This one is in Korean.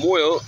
뭐야